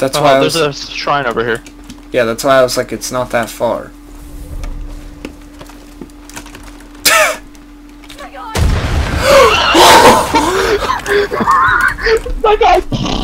That's Oh, why there's was. a shrine over here. Yeah, that's why I was like, it's not that far. oh my god!